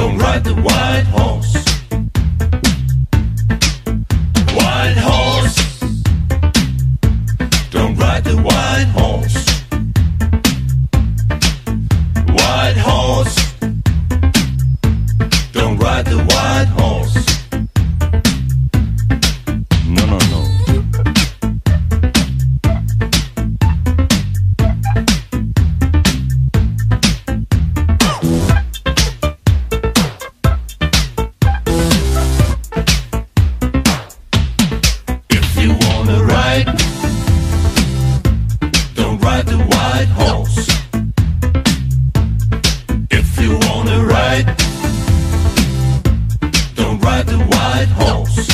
don't ride the white horse. Don't ride the white horse.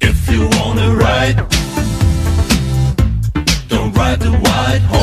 If you wanna ride, don't ride the white horse.